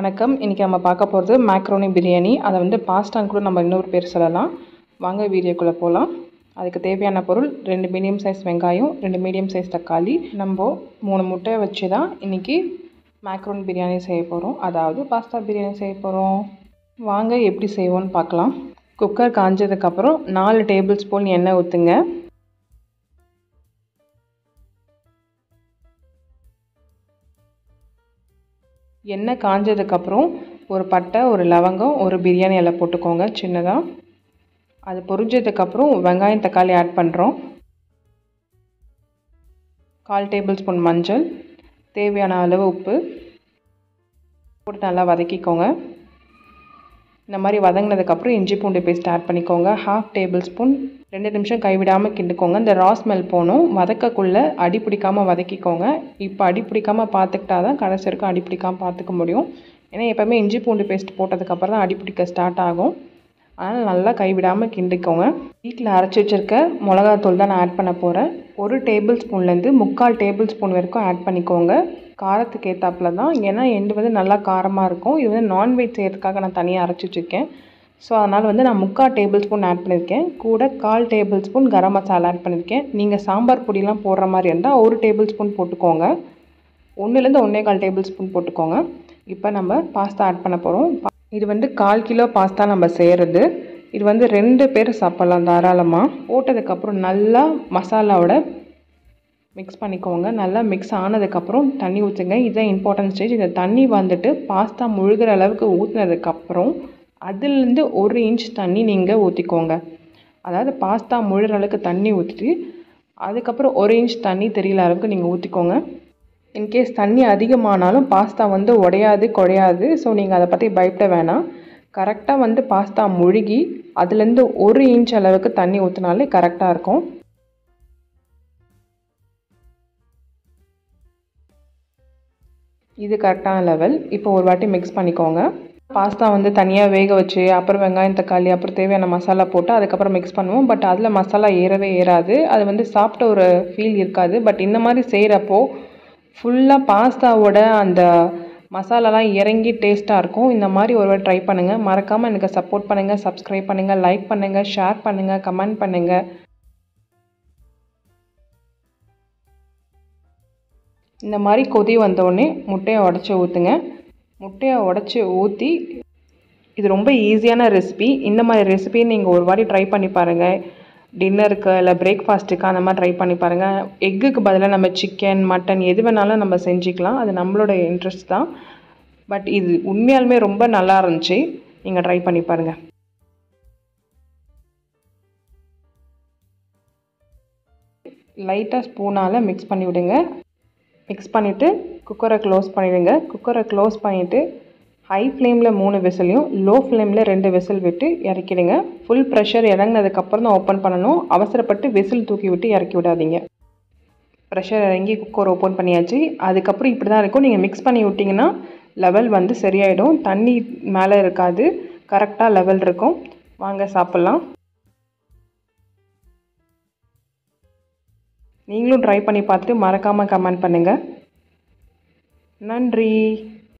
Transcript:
வணக்கம். இன்றைக்கி நம்ம பார்க்க போகிறது மேக்ரோனி பிரியாணி அதை வந்து பாஸ்டான்னு கூட நம்ம இன்னொரு பேர் சொல்லலாம். வாங்க வீடியோக்குள்ளே போகலாம் அதுக்கு தேவையான பொருள் ரெண்டு மீடியம் சைஸ் வெங்காயம் ரெண்டு மீடியம் சைஸ் தக்காளி. நம்ம மூணு முட்டை வச்சு தான் இன்றைக்கி மேக்ரோன் பிரியாணி செய்ய போகிறோம் அதாவது பாஸ்தா பிரியாணி செய்ய போகிறோம் வாங்க எப்படி செய்வோன்னு பார்க்கலாம். குக்கர் காஞ்சதுக்கப்புறம் நாலு டேபிள் ஸ்பூன் எண்ணெய் ஊற்றுங்க எண்ணெய் காஞ்சதுக்கப்புறம் ஒரு பட்டை ஒரு லவங்கம் ஒரு பிரியாணி இலை போட்டுக்கோங்க சின்னதாக அது பொரிஞ்சதுக்கப்புறம் வெங்காயம் தக்காளி ஆட் பண்ணுறோம் கால் டேபிள் ஸ்பூன் மஞ்சள் தேவையான அளவு உப்பு. போட்டு நல்லா வதக்கிக்கோங்க. இந்த மாதிரி வதங்கினதுக்கப்புறம் இஞ்சி பூண்டு பேஸ்ட் ஆட் பண்ணிக்கோங்க. ஹாஃப் டேபிள் ஸ்பூன் ரெண்டு நிமிஷம் கைவிடாமல் கிண்டுக்கோங்க. இந்த ரா ஸ்மெல் போகணும் வதக்கக்குள்ளே அடி பிடிக்காமல் வதக்கிக்கோங்க. இப்போ அடி பிடிக்காமல் பார்த்துக்கிட்டா தான் கடைசி வரைக்கும் அடி பிடிக்காமல் பார்த்துக்க முடியும். ஏன்னா எப்போவுமே இஞ்சி பூண்டு பேஸ்ட் போட்டதுக்கப்புறம் தான் அடி பிடிக்க ஸ்டார்ட் ஆகும். அதனால் நல்லா கைவிடாமல் கிண்டிக்கோங்க. வீட்டில் அரைச்சி வச்சுருக்க மிளகாத்தூள் தான் நான் ஆட் பண்ண போகிறேன் ஒரு டேபிள் ஸ்பூன்லேருந்து முக்கால் டேபிள் ஸ்பூன் வரைக்கும் ஆட் பண்ணிக்கோங்க. காரத்துக்கு ஏற்றாப்புல தான். ஏன்னா எண்டு வந்து நல்லா காரமாக இருக்கும். இது வந்து நான்வெஜ் செய்கிறதுக்காக நான் தனியாக அரைச்சி வச்சுருக்கேன். ஸோ அதனால் வந்து நான் முக்கால் டேபிள் ஸ்பூன் ஆட் பண்ணியிருக்கேன் கூட கால் table spoon garam masala add பண்ணியிருக்கேன் நீங்கள் சாம்பார் பொடியெலாம் போடுற மாதிரி இருந்தால் ஒரு டேபிள் ஸ்பூன் போட்டுக்கோங்க. ஒன்றுலேருந்து ஒன்றே கால் டேபிள் ஸ்பூன் போட்டுக்கோங்க. இப்போ நம்ம பாஸ்தா ஆட் பண்ண போகிறோம் இது வந்து கால் கிலோ பாஸ்தா நம்ம செய்கிறது இது வந்து ரெண்டு பேர் சாப்பிட்லாம் தாராளமாக போட்டதுக்கப்புறம் நல்லா மசாலாவோட மிக்ஸ் பண்ணிக்கோங்க. நல்லா மிக்ஸ் ஆனதுக்கப்புறம் தண்ணி ஊற்றுங்க இதுதான் இம்பார்ட்டன்ட் ஸ்டேஜ் இந்த தண்ணி வந்துட்டு பாஸ்தா முழுகிற அளவுக்கு ஊற்றினதுக்கப்புறம் அதுலேருந்து ஒரு இன்ச் தண்ணி நீங்கள் ஊற்றிக்கோங்க அதாவது பாஸ்தா முழுகிற அளவுக்கு தண்ணி ஊற்றிட்டு அதுக்கப்புறம் ஒரு இன்ச் தண்ணி தெரியல அளவுக்கு நீங்கள் ஊற்றிக்கோங்க இன்கேஸ் தண்ணி அதிகமானாலும் பாஸ்தா வந்து உடையாது குழையாது ஸோ நீங்கள் அதை பற்றி பயப்பட வேணாம். கரெக்டாக வந்து பாஸ்தா முழுகி அதுலேருந்து ஒரு இன்ச் அளவுக்கு தண்ணி ஊற்றினாலே கரெக்டாக இருக்கும். இது கரெக்டான லெவல் இப்போ ஒரு வாட்டி மிக்ஸ் பண்ணிக்கோங்க. பாஸ்தா வந்து தனியாக வேக வச்சு அப்புறம் வெங்காயம் தக்காளி அப்புறம் தேவையான மசாலா போட்டு அதுக்கப்புறம் மிக்ஸ் பண்ணுவோம். பட் அதில் மசாலா ஏறவே ஏறாது. அது வந்து சாப்பிட்ட ஒரு ஃபீல் இருக்காது. பட் இந்த மாதிரி செய்கிறப்போ ஃபுல்லாக பாஸ்தாவோட அந்த மசாலாலாம் இறங்கி டேஸ்ட்டாக இருக்கும். இந்த மாதிரி ஒரு ட்ரை பண்ணுங்கள் மறக்காமல் எனக்கு சப்போர்ட் பண்ணுங்கள் சப்ஸ்கிரைப் பண்ணுங்கள் லைக் பண்ணுங்கள் ஷேர் பண்ணுங்கள் கமெண்ட் பண்ணுங்கள் இந்த மாதிரி கொதி வந்தோடனே முட்டையை உடச்சி ஊற்றுங்க முட்டையை உடச்சி ஊற்றி இது ரொம்ப ஈஸியான ரெசிபி இந்த மாதிரி ரெசிபி நீங்கள் ஒரு வாட்டி ட்ரை பண்ணி பாருங்கள் டின்னருக்கு இல்லை பிரேக்ஃபாஸ்ட்டுக்கு அந்த மாதிரி ட்ரை பண்ணி பாருங்கள் எக்குக்கு பதிலாக நம்ம சிக்கன் மட்டன் எது வேணாலும் நம்ம செஞ்சுக்கலாம். அது நம்மளோட இன்ட்ரெஸ்ட் தான். பட் இது உண்மையாலுமே ரொம்ப நல்லா இருந்துச்சு. நீங்கள் ட்ரை பண்ணி பாருங்கள் லைட்டாக ஸ்பூனால் மிக்ஸ் பண்ணி விடுங்க. மிக்ஸ் பண்ணிவிட்டு குக்கரை க்ளோஸ் பண்ணிவிடுங்க குக்கரை க்ளோஸ் பண்ணிவிட்டு ஹை ஃப்ளேமில் மூணு விசிலையும் லோ ஃப்ளேமில் ரெண்டு விசில் விட்டு இறக்கிடுங்க. ஃபுல் ப்ரெஷர் இறங்கினதுக்கப்புறம் தான் ஓப்பன் பண்ணணும். அவசரப்பட்டு விசில் தூக்கி விட்டு இறக்கி விடாதீங்க. ப்ரெஷர் இறங்கி குக்கர் ஓப்பன் பண்ணியாச்சு. அதுக்கப்புறம் இப்படி தான் இருக்கும். நீங்கள் மிக்ஸ் பண்ணி விட்டிங்கன்னா லெவல் வந்து சரியாயிடும். தண்ணி மேலே இருக்காது. கரெக்டாக லெவல் இருக்கும். வாங்க சாப்பிட்லாம். நீங்களும் ட்ரை பண்ணி பார்த்துட்டு மறக்காமல் கமெண்ட் பண்ணுங்கள் நன்றி.